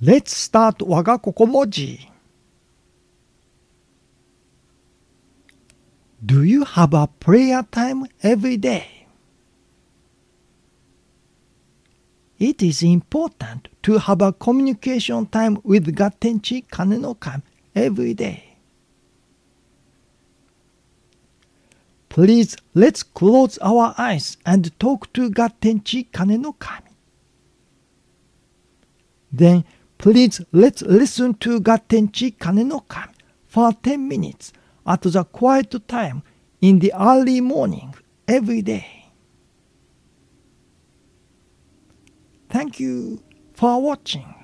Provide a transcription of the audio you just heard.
Let's start Wagakokology. Do you have a prayer time every day? It is important to have a communication time with Gattenchi Kanenokami every day. Please let's close our eyes and talk to Gattenchi Kanenokami. Then please let's listen to Gattenchi Kanenokami for 10 minutes at the quiet time in the early morning every day. Thank you for watching.